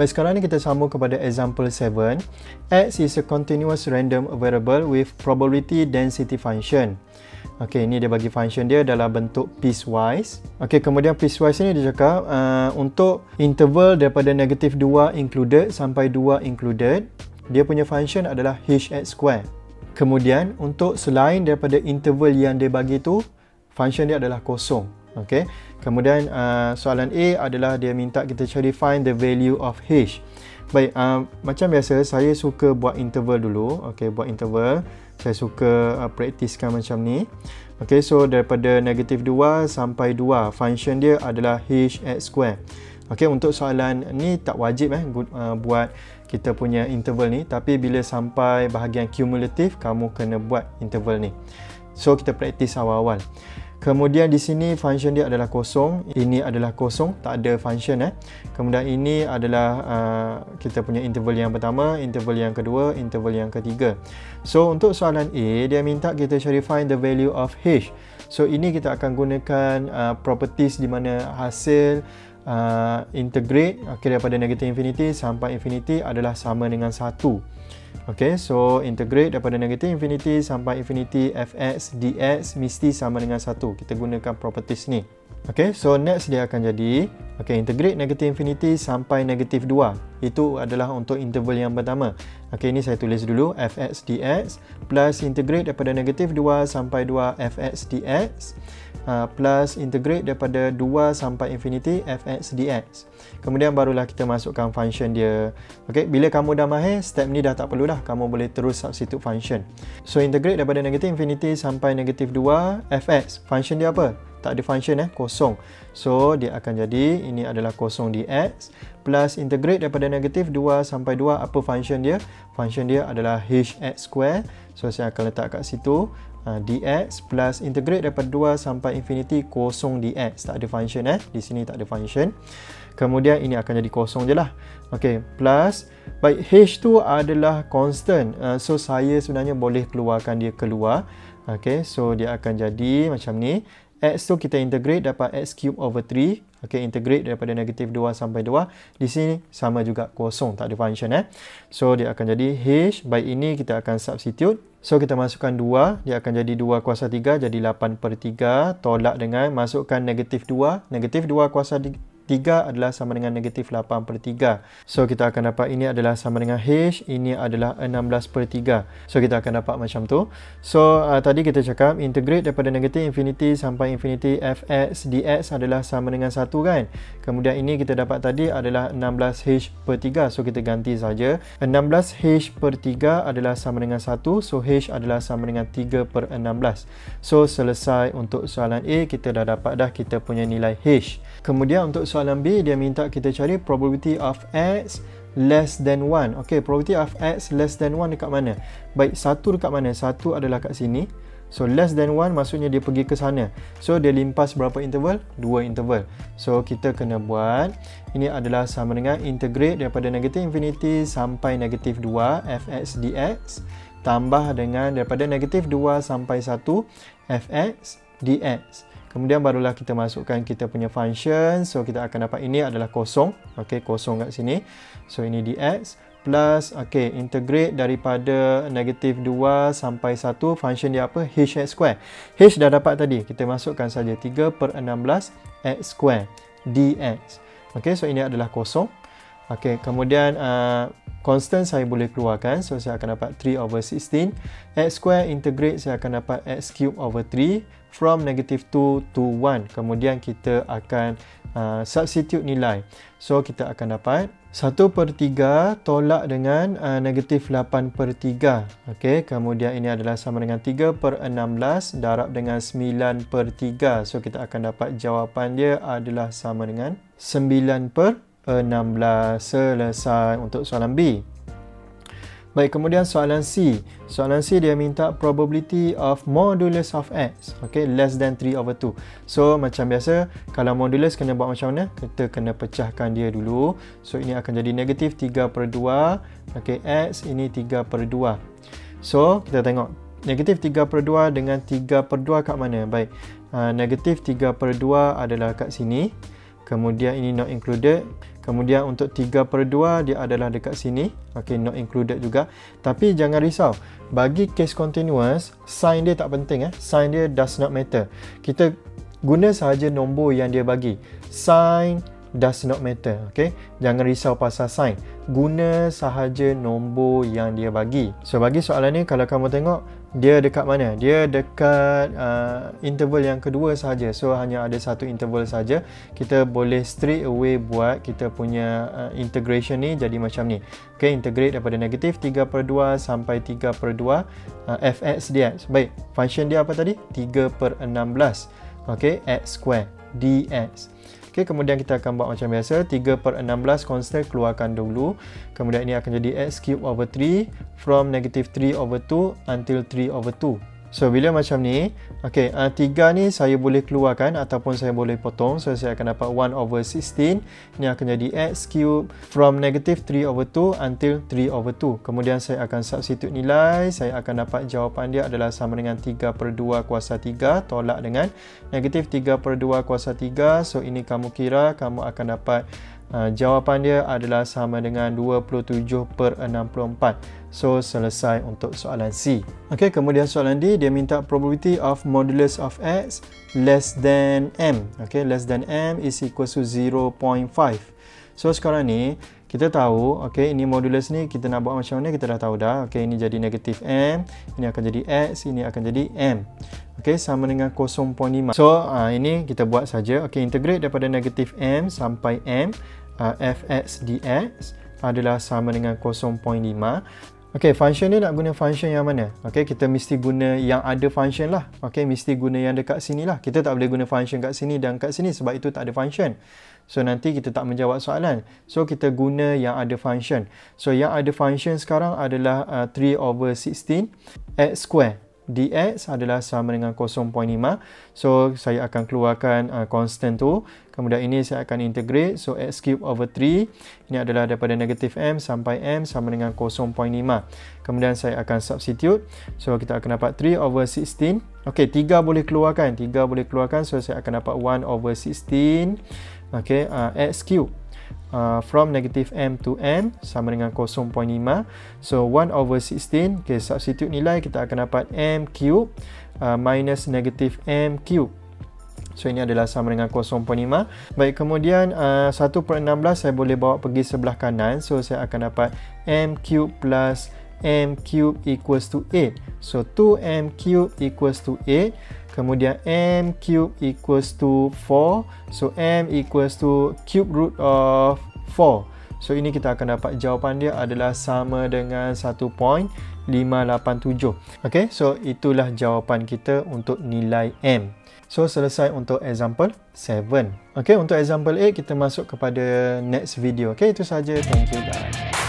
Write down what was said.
Baik, sekarang ni kita sambung kepada example 7. X is a continuous random variable with probability density function. Okey, ini dia bagi function dia dalam bentuk piecewise. Okey, kemudian piecewise ni dia cakap uh, untuk interval daripada negatif 2 included sampai 2 included, dia punya function adalah hx square. Kemudian untuk selain daripada interval yang dia bagi tu, function dia adalah kosong. Okey. Kemudian uh, soalan A adalah dia minta kita cari find the value of h. Baik, uh, macam biasa saya suka buat interval dulu. Okey, buat interval saya suka uh, praktiskan macam ni ok so daripada negatif 2 sampai 2 function dia adalah hx square ok untuk soalan ni tak wajib eh uh, buat kita punya interval ni tapi bila sampai bahagian cumulative kamu kena buat interval ni so kita praktis awal-awal Kemudian di sini function dia adalah kosong. Ini adalah kosong, tak ada function eh. Kemudian ini adalah uh, kita punya interval yang pertama, interval yang kedua, interval yang ketiga. So untuk soalan A, dia minta kita cari find the value of h. So ini kita akan gunakan uh, properties di mana hasil uh, integrate okay, daripada negative infinity sampai infinity adalah sama dengan 1. Okay, so integrate daripada negative infinity sampai infinity fx dx mesti sama dengan 1. Kita gunakan properties ni. Okay, so next dia akan jadi okay, integrate negative infinity sampai negative 2. Itu adalah untuk interval yang pertama. Okay, ini saya tulis dulu fx dx plus integrate daripada negative 2 sampai 2 fx dx uh, plus integrate daripada 2 sampai infinity fx dx. Kemudian barulah kita masukkan function dia. Okey, bila kamu dah mahir, step ni dah tak perlu dah. Kamu boleh terus substitute function. So integrate daripada negative infinity sampai negative 2 fx. Function dia apa? Tak ada function eh, kosong. So dia akan jadi ini adalah kosong dx plus integrate daripada negative 2 sampai 2 apa function dia? Function dia adalah hx square. So saya akan letak kat situ uh, dx plus integrate daripada 2 sampai infinity kosong dx. Tak ada function eh? Di sini tak ada function. Kemudian ini akan jadi kosong je lah. Ok plus baik h tu adalah constant. Uh, so saya sebenarnya boleh keluarkan dia keluar. Ok so dia akan jadi macam ni. x tu kita integrate dapat x cube over 3 Okay, integrate daripada negatif 2 sampai 2. Di sini sama juga kosong, tak ada function eh. So dia akan jadi h, baik ini kita akan substitute. So kita masukkan 2, dia akan jadi 2 kuasa 3, jadi 8 per 3. Tolak dengan masukkan negatif 2. Negatif 2 kuasa 3 adalah sama dengan negatif 8 per 3. So kita akan dapat ini adalah sama dengan H, ini adalah 16 per 3. So kita akan dapat macam tu. So uh, tadi kita cakap integrate daripada negatif infinity sampai infinity fx dx adalah sama dengan 1 kan. Kemudian ini kita dapat tadi adalah 16H per 3. So kita ganti saja. 16H per 3 adalah sama dengan 1. So H adalah sama dengan 3 per 16. So selesai untuk soalan A, kita dah dapat dah kita punya nilai H. Kemudian untuk soalan B dia minta kita cari probability of x less than 1. Okey, probability of x less than 1 dekat mana? Baik, satu dekat mana? Satu adalah kat sini. So less than 1 maksudnya dia pergi ke sana. So dia limpas berapa interval? Dua interval. So kita kena buat ini adalah sama dengan integrate daripada negative infinity sampai negative 2 fx dx tambah dengan daripada negative 2 sampai 1 fx dx. Kemudian barulah kita masukkan kita punya function. So kita akan dapat ini adalah kosong. Okey, kosong kat sini. So ini dx plus okey, integrate daripada negatif 2 sampai 1 function dia apa? hx square. h dah dapat tadi. Kita masukkan saja 3 per 16 x square dx. Okey, so ini adalah kosong. Okey, kemudian uh, constant saya boleh keluarkan. So saya akan dapat 3 over 16. x square integrate saya akan dapat x cube over 3 from negative 2 to 1 kemudian kita akan uh, substitute nilai so kita akan dapat 1 per 3 tolak dengan uh, negatif 8 per 3 ok kemudian ini adalah sama dengan 3 per 16 darab dengan 9 per 3 so kita akan dapat jawapan dia adalah sama dengan 9 per 16 selesai untuk soalan B Baik, kemudian soalan C. Soalan C dia minta probability of modulus of x. Okay, less than 3 over 2. So, macam biasa, kalau modulus kena buat macam mana? Kita kena pecahkan dia dulu. So, ini akan jadi negatif 3 per 2. Okay, x ini 3 per 2. So, kita tengok. Negatif 3 per 2 dengan 3 per 2 kat mana? Baik, uh, negatif 3 per 2 adalah kat sini. Kemudian ini not included. Kemudian untuk 3 per 2 dia adalah dekat sini. Ok not included juga. Tapi jangan risau. Bagi case continuous sign dia tak penting eh. Sign dia does not matter. Kita guna sahaja nombor yang dia bagi. Sign does not matter ok jangan risau pasal sign. Guna sahaja nombor yang dia bagi. So bagi soalan ni kalau kamu tengok dia dekat mana? Dia dekat uh, interval yang kedua sahaja. So hanya ada satu interval saja kita boleh straight away buat kita punya uh, integration ni jadi macam ni. Ok integrate daripada negatif 3 per 2 sampai 3 per 2 uh, fx dx baik function dia apa tadi? 3 per 16 ok x square dx Okay, kemudian kita akan buat macam biasa. 3 per 16 constant keluarkan dulu kemudian ini akan jadi x cube over 3 from negative 3 over 2 until 3 over 2 So bila macam ni, okay, uh, 3 ni saya boleh keluarkan ataupun saya boleh potong. So saya akan dapat 1 over 16. Ini akan jadi x cube from negative 3 over 2 until 3 over 2. Kemudian saya akan substitute nilai. Saya akan dapat jawapan dia adalah sama dengan 3 per 2 kuasa 3. Tolak dengan negative 3 per 2 kuasa 3. So ini kamu kira kamu akan dapat Uh, jawapan dia adalah sama dengan 27 per 64. So, selesai untuk soalan C. Okay, kemudian soalan D, dia minta probability of modulus of X less than M. Okay, less than M is equal to 0.5. So, sekarang ni, kita tahu, okay, ini modulus ni kita nak buat macam mana, kita dah tahu dah. Okay, ini jadi negatif M, ini akan jadi X, ini akan jadi M. Okay, sama dengan 0.5. So, uh, ini kita buat saja. Okay, integrate daripada negatif M sampai M uh, fx dx adalah sama dengan 0.5 Okey, function ni nak guna function yang mana? Okey, kita mesti guna yang ada function lah. Okey, mesti guna yang dekat sini lah. Kita tak boleh guna function kat sini dan kat sini sebab itu tak ada function. So, nanti kita tak menjawab soalan. So, kita guna yang ada function. So, yang ada function sekarang adalah uh, 3 over 16 x square dx adalah sama dengan 0.5 so saya akan keluarkan uh, constant tu. Kemudian ini saya akan integrate. So x cube over 3 ini adalah daripada negatif m sampai m sama dengan 0.5 kemudian saya akan substitute. So kita akan dapat 3 over 16 ok 3 boleh keluarkan. 3 boleh keluarkan. So saya akan dapat 1 over 16 ok uh, x cube uh, from negative m to m sama dengan 0.5 so 1 over 16 okay, substitute nilai kita akan dapat m cube uh, minus negative m cube. So ini adalah sama dengan 0.5 Baik kemudian uh, 1 per 16 saya boleh bawa pergi sebelah kanan. So saya akan dapat m cube plus m cube equals to 8 So 2m cube equals to 8 Kemudian m cube equals to 4. So m equals to cube root of 4. So ini kita akan dapat jawapan dia adalah sama dengan 1.587. Okay, so itulah jawapan kita untuk nilai m. So selesai untuk example 7. Okay, untuk example 8 kita masuk kepada next video. Okay, itu saja. Thank you guys.